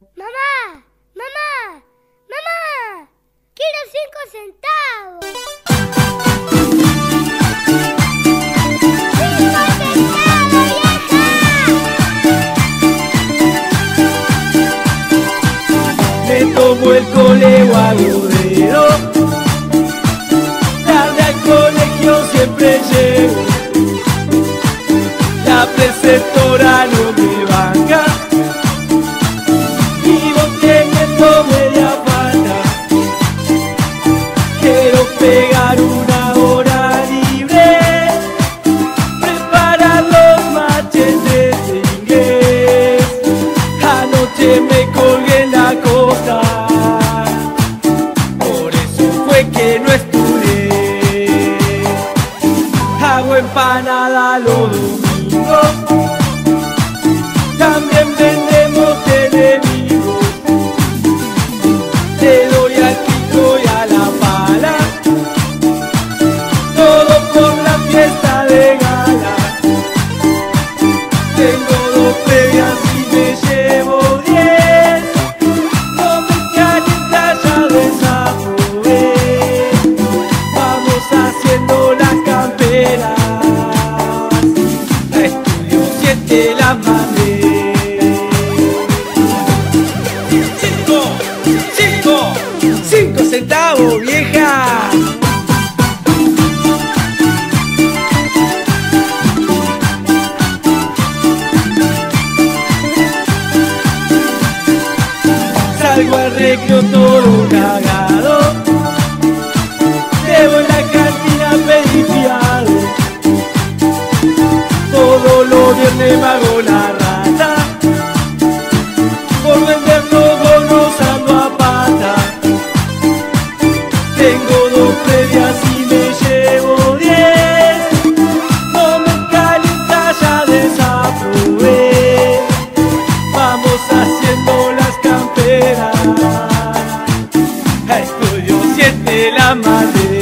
Mamá, mamá, mamá, quiero cinco centavos. ¡Cinco centavos, vieja! Me tomo el coleo agudero, tarde al colegio siempre llevo, la preceptora no me banca. empanada lo la mané. Cinco, cinco, cinco centavos, vieja. Salgo al recreo todo cagado. siete la madre.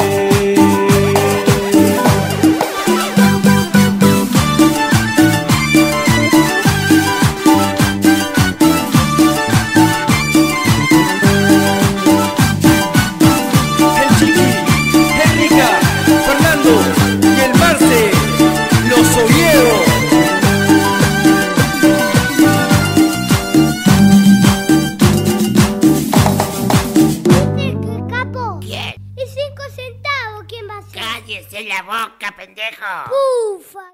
en la boca, pendejo. Pufa.